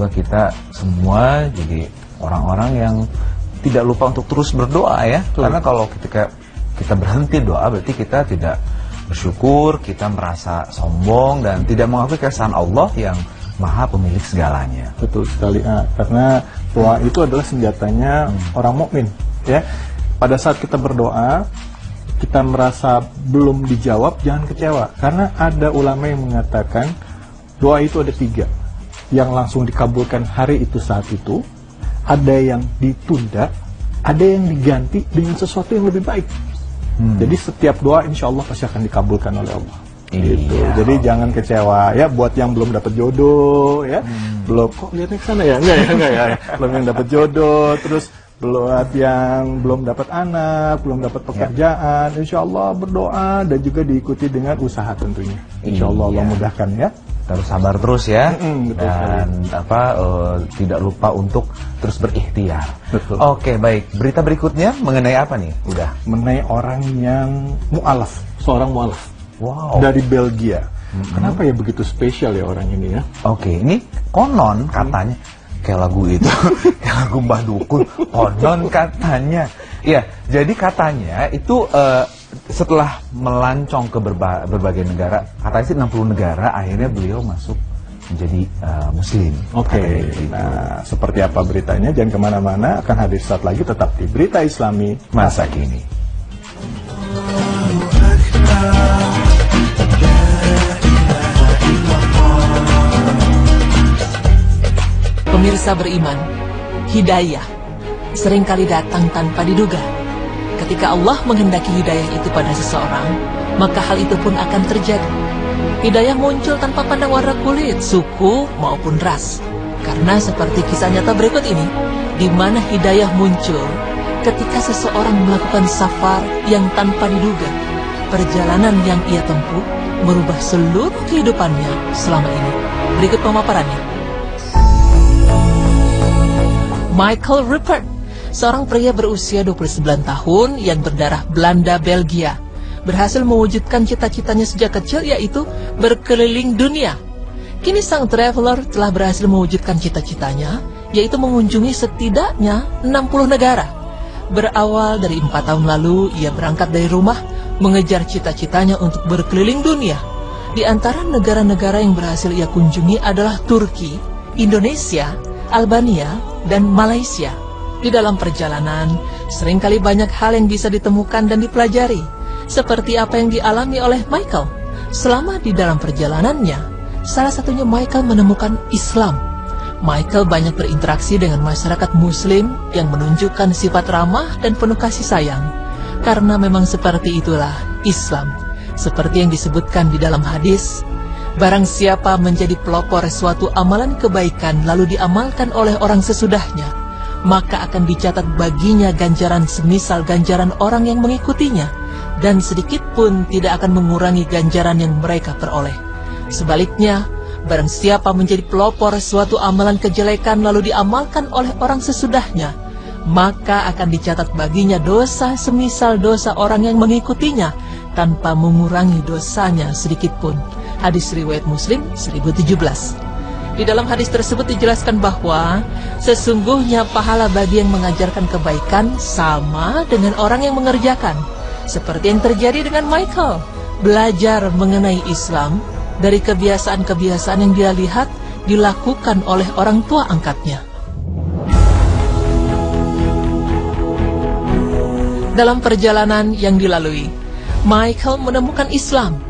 semoga kita semua jadi orang-orang yang tidak lupa untuk terus berdoa ya. Karena kalau ketika kita berhenti doa berarti kita tidak bersyukur, kita merasa sombong dan tidak mengakui kesan Allah yang maha pemilik segalanya. Betul sekali, ah. karena doa itu adalah senjatanya orang mukmin, ya. Pada saat kita berdoa, kita merasa belum dijawab, jangan kecewa, karena ada ulama yang mengatakan doa itu ada tiga, yang langsung dikabulkan hari itu saat itu, ada yang ditunda, ada yang diganti dengan sesuatu yang lebih baik. Jadi setiap doa insya Allah pasti akan dikabulkan oleh Allah. Gitu. Iya. Jadi jangan kecewa ya buat yang belum dapat jodoh ya. Belum kok lihatnya ke sana ya? Enggak ya, enggak ya. belum yang dapat jodoh, terus buat yang belum dapat anak, belum dapat pekerjaan, insya Allah berdoa dan juga diikuti dengan usaha tentunya. Insya Allah Allah Iya. mudahkan ya. Terus sabar terus ya Mm-mm, betul dan apa eh, tidak lupa untuk terus berikhtiar. Betul. Oke baik berita berikutnya mengenai apa nih? Udah. Mengenai orang yang mualaf, seorang mualaf Wow. dari Belgia. Kenapa ya begitu spesial ya orang ini ya? Oke, ini konon katanya kayak lagu itu, kayak lagu Mbah Dukun, konon katanya. Iya, jadi katanya itu eh, setelah melancong ke berba- berbagai negara, katanya sih 60 negara, akhirnya beliau masuk menjadi eh, muslim. Oke, gitu. nah seperti apa beritanya? Jangan ke mana-mana, akan hadir saat lagi tetap di Berita Islami Masa kini. Pemirsa beriman, hidayah sering kali datang tanpa diduga. Ketika Allah menghendaki hidayah itu pada seseorang, maka hal itu pun akan terjadi. Hidayah muncul tanpa pandang warna kulit, suku, maupun ras. Karena seperti kisah nyata berikut ini, di mana hidayah muncul ketika seseorang melakukan safar yang tanpa diduga. Perjalanan yang ia tempuh merubah seluruh kehidupannya selama ini. Berikut pemaparannya. Michael Rupert, seorang pria berusia 29 tahun yang berdarah Belanda Belgia, berhasil mewujudkan cita-citanya sejak kecil yaitu berkeliling dunia. Kini sang traveler telah berhasil mewujudkan cita-citanya, yaitu mengunjungi setidaknya 60 negara. Berawal dari empat tahun lalu, ia berangkat dari rumah mengejar cita-citanya untuk berkeliling dunia. Di antara negara-negara yang berhasil ia kunjungi adalah Turki, Indonesia, Albania, dan Malaysia. Di dalam perjalanan, sering kali banyak hal yang bisa ditemukan dan dipelajari, seperti apa yang dialami oleh Michael. Selama di dalam perjalanannya, salah satunya Michael menemukan Islam. Michael banyak berinteraksi dengan masyarakat Muslim yang menunjukkan sifat ramah dan penuh kasih sayang. Karena memang seperti itulah Islam. Seperti yang disebutkan di dalam hadis, barang siapa menjadi pelopor suatu amalan kebaikan lalu diamalkan oleh orang sesudahnya, maka akan dicatat baginya ganjaran semisal ganjaran orang yang mengikutinya, dan sedikit pun tidak akan mengurangi ganjaran yang mereka peroleh. Sebaliknya, barang siapa menjadi pelopor suatu amalan kejelekan lalu diamalkan oleh orang sesudahnya, maka akan dicatat baginya dosa semisal dosa orang yang mengikutinya tanpa mengurangi dosanya sedikit pun. Hadis riwayat Muslim 1017. Di dalam hadis tersebut dijelaskan bahwa sesungguhnya pahala bagi yang mengajarkan kebaikan sama dengan orang yang mengerjakan. Seperti yang terjadi dengan Michael, belajar mengenai Islam dari kebiasaan-kebiasaan yang dia lihat dilakukan oleh orang tua angkatnya. Dalam perjalanan yang dilalui, Michael menemukan Islam.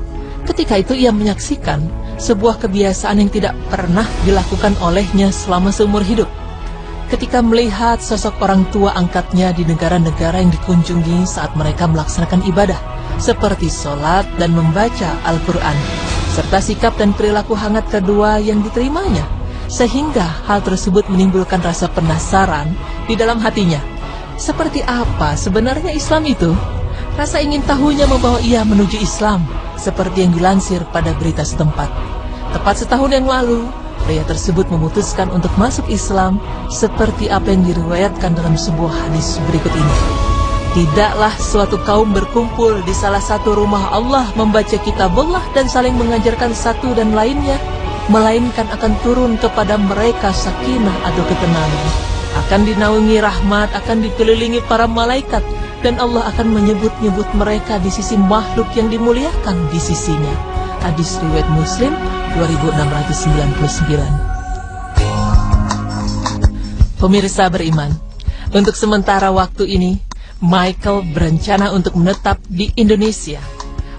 Ketika itu ia menyaksikan sebuah kebiasaan yang tidak pernah dilakukan olehnya selama seumur hidup. Ketika melihat sosok orang tua angkatnya di negara-negara yang dikunjungi saat mereka melaksanakan ibadah, seperti sholat dan membaca Al-Quran, serta sikap dan perilaku hangat kedua yang diterimanya, sehingga hal tersebut menimbulkan rasa penasaran di dalam hatinya. Seperti apa sebenarnya Islam itu? Rasa ingin tahunya membawa ia menuju Islam, seperti yang dilansir pada berita setempat. Tepat setahun yang lalu, pria tersebut memutuskan untuk masuk Islam seperti apa yang diriwayatkan dalam sebuah hadis berikut ini. Tidaklah suatu kaum berkumpul di salah satu rumah Allah membaca kitab Allah dan saling mengajarkan satu dan lainnya, melainkan akan turun kepada mereka sakinah atau ketenangan. Akan dinaungi rahmat, akan dikelilingi para malaikat, dan Allah akan menyebut-nyebut mereka di sisi makhluk yang dimuliakan di sisinya. Hadis riwayat Muslim 2699. Pemirsa beriman, untuk sementara waktu ini, Michael berencana untuk menetap di Indonesia.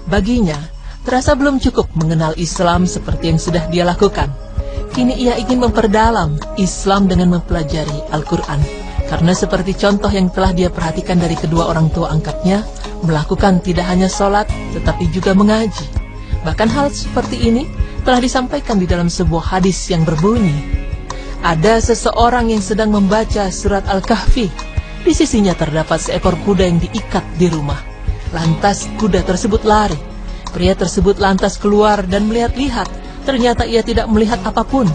Baginya, terasa belum cukup mengenal Islam seperti yang sudah dia lakukan. Kini ia ingin memperdalam Islam dengan mempelajari Al-Quran. Karena seperti contoh yang telah dia perhatikan dari kedua orang tua angkatnya, melakukan tidak hanya sholat, tetapi juga mengaji. Bahkan hal seperti ini telah disampaikan di dalam sebuah hadis yang berbunyi, ada seseorang yang sedang membaca surat Al-Kahfi. Di sisinya terdapat seekor kuda yang diikat di rumah. Lantas kuda tersebut lari. Pria tersebut lantas keluar dan melihat-lihat. Ternyata ia tidak melihat apa pun.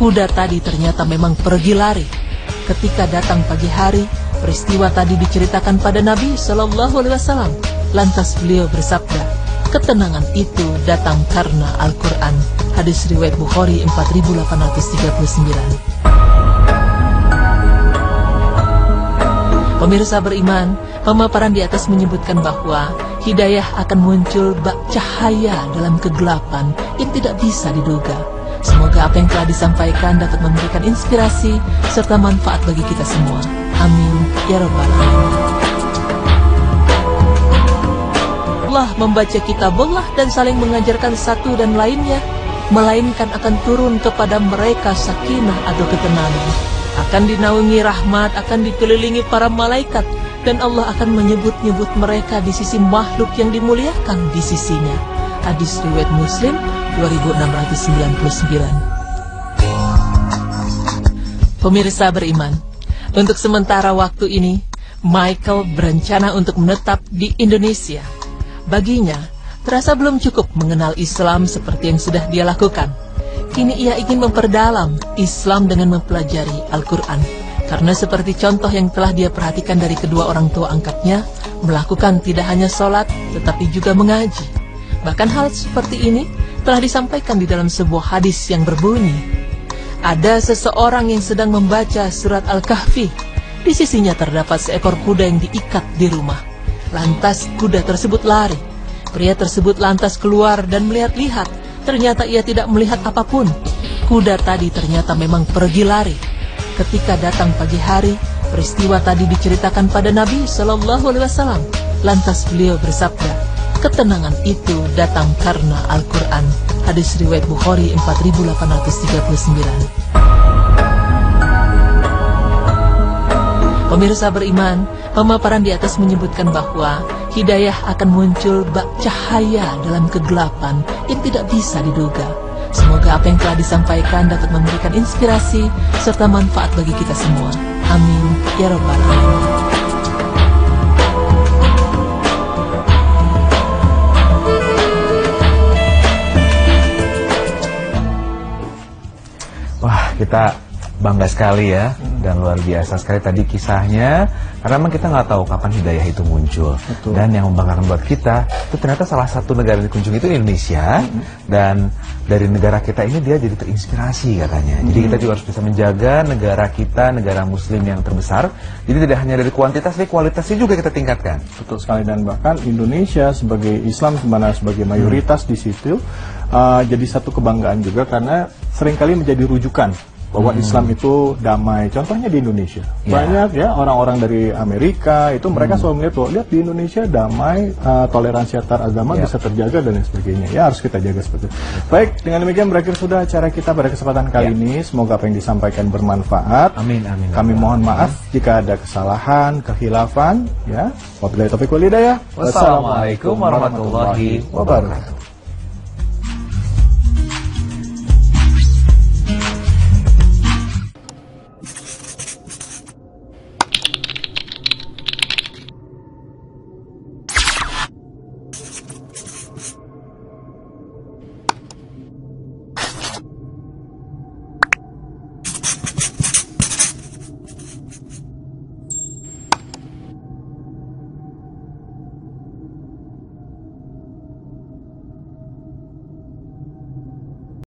Kuda tadi ternyata memang pergi lari. Ketika datang pagi hari, peristiwa tadi diceritakan pada Nabi Shallallahu Alaihi Wasallam. Lantas beliau bersabda, ketenangan itu datang karena Al-Quran. Hadis riwayat Bukhari 4839. Pemirsa beriman, pemaparan di atas menyebutkan bahwa hidayah akan muncul bak cahaya dalam kegelapan yang tidak bisa diduga. Semoga apa yang telah disampaikan dapat memberikan inspirasi serta manfaat bagi kita semua. Amin. Ya Rabbal Alamin. Allah membaca kitabullah dan saling mengajarkan satu dan lainnya, melainkan akan turun kepada mereka sakinah atau ketenangan. Akan dinaungi rahmat, akan dikelilingi para malaikat, dan Allah akan menyebut-nyebut mereka di sisi makhluk yang dimuliakan di sisinya. Hadis riwayat Muslim 2699. Pemirsa beriman, untuk sementara waktu ini, Michael berencana untuk menetap di Indonesia. Baginya, terasa belum cukup mengenal Islam seperti yang sudah dia lakukan. Kini ia ingin memperdalam Islam dengan mempelajari Al-Quran. Karena seperti contoh yang telah dia perhatikan dari kedua orang tua angkatnya, melakukan tidak hanya sholat, tetapi juga mengaji. Bahkan hal seperti ini telah disampaikan di dalam sebuah hadis yang berbunyi, ada seseorang yang sedang membaca surat Al-Kahfi. Di sisinya terdapat seekor kuda yang diikat di rumah. Lantas kuda tersebut lari. Pria tersebut lantas keluar dan melihat-lihat. Ternyata ia tidak melihat apa pun. Kuda tadi ternyata memang pergi lari. Ketika datang pagi hari, peristiwa tadi diceritakan pada Nabi Shallallahu Alaihi Wasallam. Lantas beliau bersabda, Ketenangan itu datang karena Al-Quran. Hadis riwayat Bukhari 4839. Pemirsa beriman, pemaparan di atas menyebutkan bahwa hidayah akan muncul bak cahaya dalam kegelapan yang tidak bisa diduga. Semoga apa yang telah disampaikan dapat memberikan inspirasi serta manfaat bagi kita semua. Amin. Ya Rabbal Alamin. Kita bangga sekali ya dan luar biasa sekali tadi kisahnya karena memang kita nggak tahu kapan hidayah itu muncul Betul. dan yang membanggakan buat kita itu ternyata salah satu negara yang dikunjungi itu Indonesia hmm. dan dari negara kita ini dia jadi terinspirasi katanya hmm. jadi kita juga harus bisa menjaga negara kita negara muslim yang terbesar jadi tidak hanya dari kuantitas tapi kualitasnya juga kita tingkatkan betul sekali dan bahkan Indonesia sebagai Islam mana sebagai mayoritas hmm. di situ uh, jadi satu kebanggaan juga karena sering kali menjadi rujukan bahwa hmm. Islam itu damai. Contohnya di Indonesia. Yeah. Banyak ya orang-orang dari Amerika itu mereka hmm. selalu melihat bahwa lihat di Indonesia damai, uh, toleransi antar agama yeah. bisa terjaga dan lain sebagainya. Ya harus kita jaga seperti itu. Baik, dengan demikian berakhir sudah acara kita pada kesempatan kali yeah. ini. Semoga apa yang disampaikan bermanfaat. Amin amin. Kami mohon maaf amin. jika ada kesalahan, kehilafan ya. Wabillahi taufiq wal hidayah. Wassalamualaikum warahmatullahi wabarakatuh.